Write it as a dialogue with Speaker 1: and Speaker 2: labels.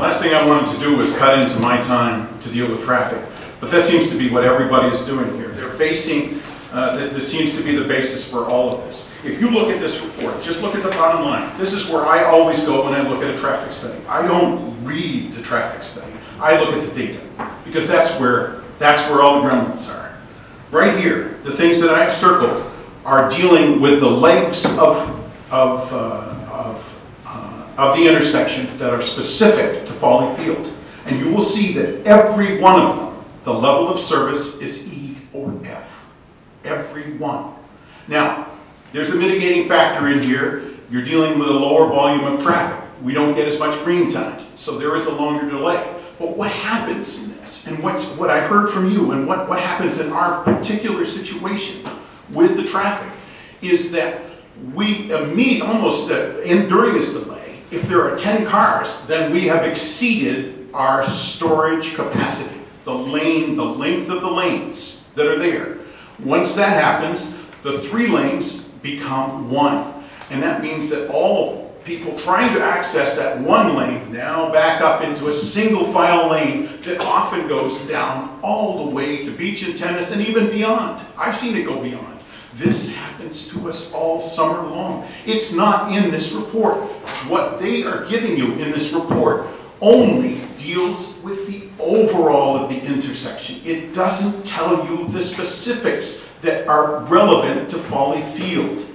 Speaker 1: Last thing I wanted to do was cut into my time to deal with traffic, but that seems to be what everybody is doing here. They're basing, uh, th- this seems to be the basis for all of this. If you look at this report, just look at the bottom line. This is where I always go when I look at a traffic study. I don't read the traffic study. I look at the data, because that's where, that's where all the gremlins are. Right here, the things that I've circled are dealing with the legs of, of, uh, of, of the intersection that are specific to Folly Field. And you will see that every one of them, the level of service is E or F. Every one. Now, there's a mitigating factor in here. You're dealing with a lower volume of traffic. We don't get as much green time, so there is a longer delay. But what happens in this, and what, what I heard from you, and what, what happens in our particular situation with the traffic, is that we immediately, almost uh, in, during this delay, if there are 10 cars, then we have exceeded our storage capacity, the lane, the length of the lanes that are there. Once that happens, the three lanes become one. And that means that all people trying to access that one lane now back up into a single file lane that often goes down all the way to beach and tennis and even beyond. I've seen it go beyond. This happens to us all summer long. It's not in this report. What they are giving you in this report only deals with the overall of the intersection. It doesn't tell you the specifics that are relevant to Folly Field.